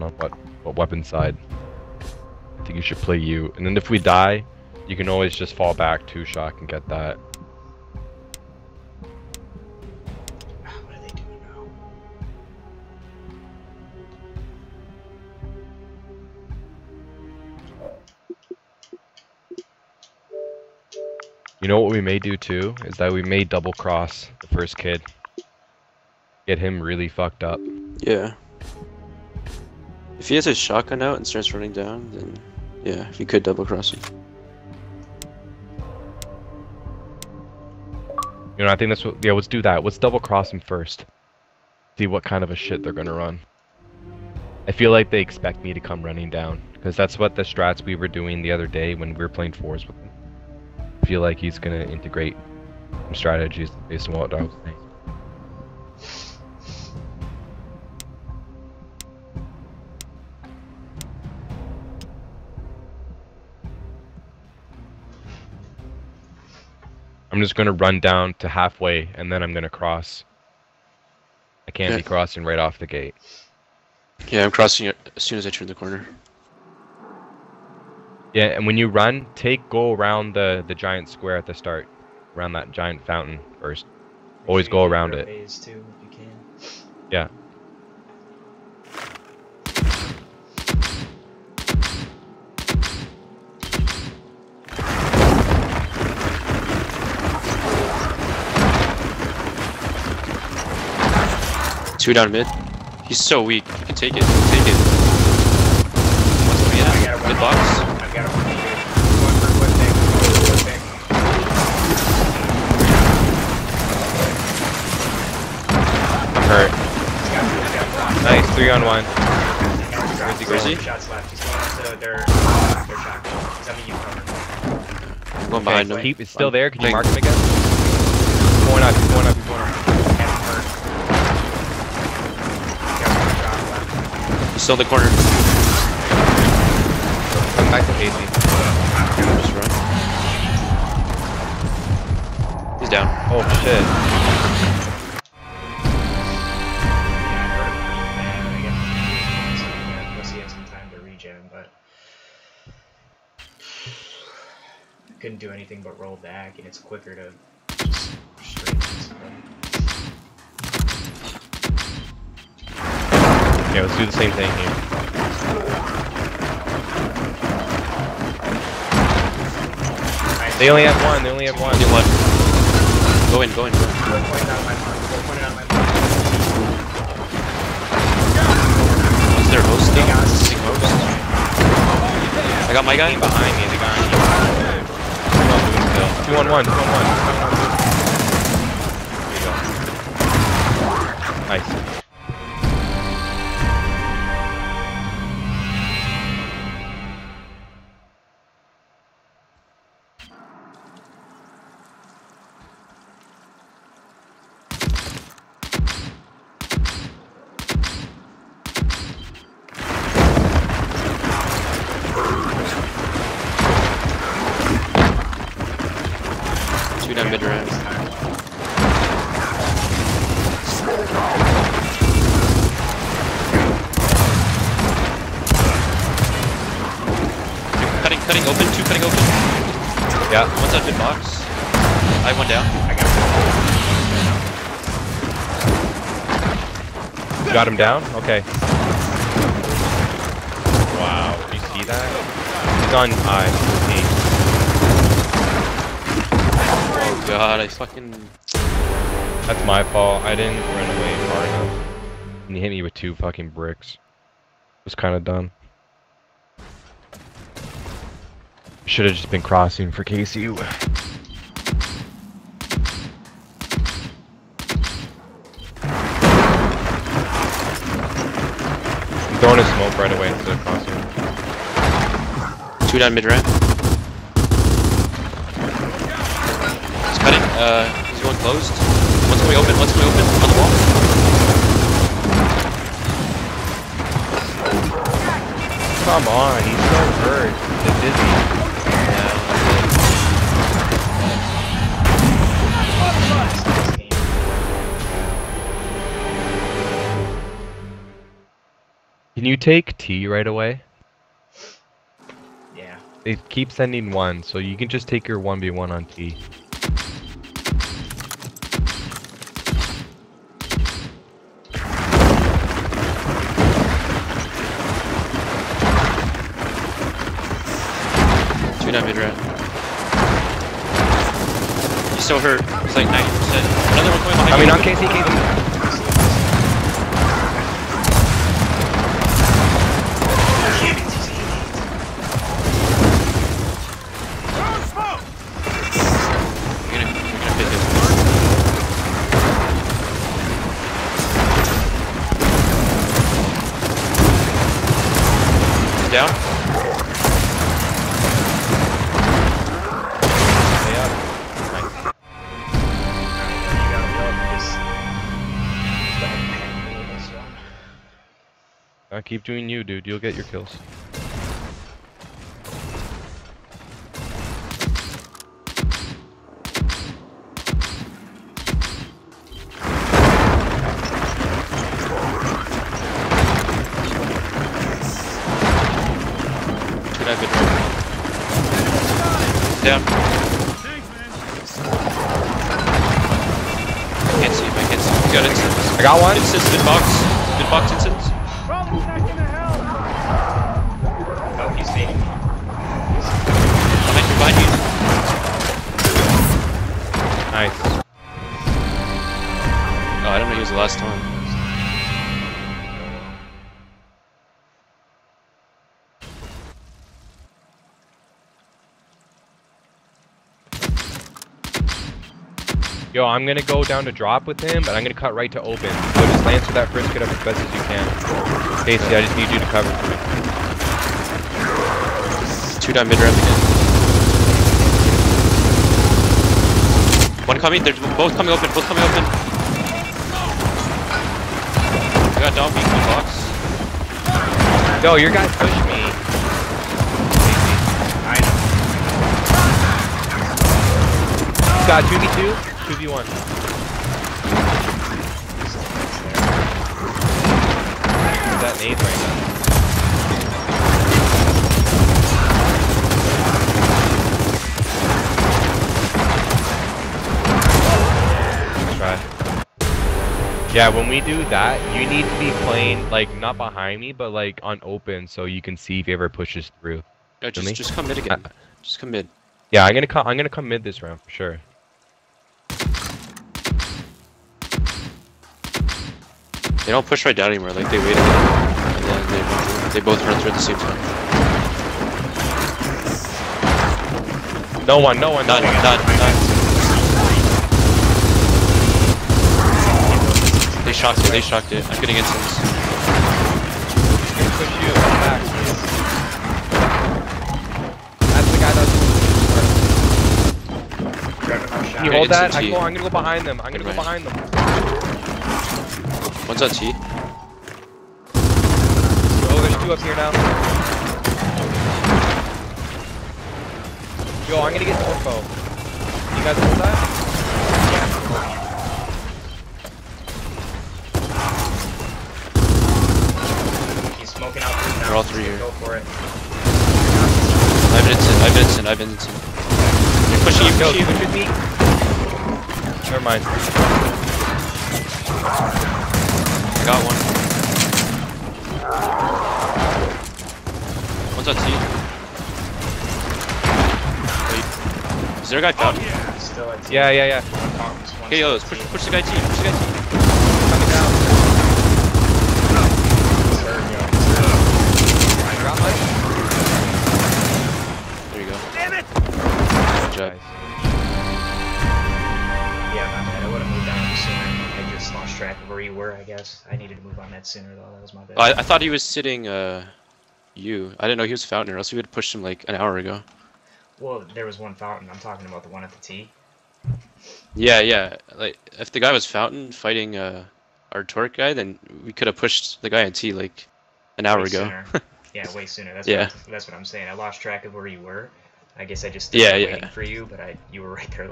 on what what weapon side. I think you should play you, and then if we die, you can always just fall back two shock and get that. What are they doing now? You know what we may do too is that we may double cross the first kid. Get him really fucked up. Yeah. If he has his shotgun out and starts running down, then yeah, if you could double cross him. You know, I think that's what. Yeah, let's do that. Let's double cross him first. See what kind of a shit they're gonna run. I feel like they expect me to come running down because that's what the strats we were doing the other day when we were playing fours with him. I feel like he's gonna integrate some strategies based on what I was saying. I'm just gonna run down to halfway and then I'm gonna cross. I can't be crossing right off the gate. Yeah, I'm crossing as soon as I turn the corner. Yeah, and when you run, take go around the the giant square at the start, around that giant fountain first. Always go around it. Phase too, if you can. Yeah. Two down mid. He's so weak. You can take it. Take it. What's coming I in? got a Mid one. box. I've got a one. One for one pick. One pick. I'm hurt. He's got two. He's got one. Nice, three on one. Where's he- where's he? Shots left. He's going to their, their shot. He's on the U cover. One behind Okay, him. Keep it's still there. Can you Thank- mark him again? He's going up. He's going up. Still in the corner. Come back to Casey. Just run. He's down. Oh shit. I hurt him pretty bad. I guess he had some time to regen, but couldn't do anything but roll back, and it's quicker to just straight this way. Yeah, let's do the same thing here. Nice. They only have one. They only have one. Only one. Go in, go in, go in. Go point out my mark. Go point out my mark. Is there a host Big now? ass. Sing host. I got my guy. behind me, the guy on on, moving still. Two on one, two on one. Two on one. There you go. Nice. Cutting, open. Two cutting open. Yeah. One's on mid box. I have one down. I got You got him down? Okay. Wow. Did you see that? He's on I. Oh god, I fucking. That's my fault. I didn't run away far enough. And he hit me with two fucking bricks. It was kind of Should have just been crossing for KCU. I'm throwing a smoke right away instead of crossing. Two down mid ramp. He's cutting. Uh, he's going closed. One's going open. One's going open on the wall. Come on, he's so hurt. He's dizzy. Can you take T right away? Yeah. They keep sending one, so you can just take your 1v1 on T. Two down mid rat. He's so hurt. It's like 90%. Another one coming behind I mean, you. on KC, KC. Keep doing you, dude. You'll get your kills. Down rat. Down. Can't see him, I can't see him. Got instance. I got one. Instance, mid box. Mid box Yo, I'm gonna go down to drop with him, but I'm gonna cut right to open. So just lance with that brisket up as best as you can. Casey, I just need you to cover for me. Two down mid ramp again. One coming, they're both coming open, both coming open. I got down beat one box. Yo, your guy pushed me. I know. Got 2v2, 2v1. That nade right now. Try. Yeah, when we do that, you need to be playing, like, not behind me, but, like, on open so you can see if he ever pushes through. Me? just, just come mid again. Uh, just come mid. Yeah, I'm gonna come. I'm gonna come mid this round for sure. They don't push right down anymore, like they wait a and then they, both- they both run through at the same time. No one, no one, no None, one. none, none. They shocked it, they shocked it. I'm getting instance. He's gonna push you. Back. That's the guy that's. Grabbing our shot. Can you hold that? it's a I T. go. I'm gonna go behind them. I'm gonna go behind them. One's on T. Oh, there's two up here now. Yo, I'm gonna get Torque Bow. You guys hold that? Yeah. He's smoking out through now. They're all three here. Go for it. I've been instant, I've been instant, I've been instant. They're pushing you, Yo, pushing you. switch with me. Never mind. I got one. One's on T. Wait. Is there a guy found? Still at T. Yeah, yeah, yeah. One- one Okay, yo, push, push the guy T, push the guy T. needed to move on that sooner, though. That was my bad. Oh, I, I thought he was sitting, uh, you. I didn't know he was fountain, or else we would have pushed him like an hour ago. Well, there was one fountain. I'm talking about the one at the T. Yeah, yeah. Like, if the guy was fountain fighting, uh, our torque guy, then we could have pushed the guy at T like an hour Way ago. yeah, way sooner. That's Yeah. What, that's what I'm saying. I lost track of where you were. I guess I just Yeah, yeah. waiting for you, but I you were right there the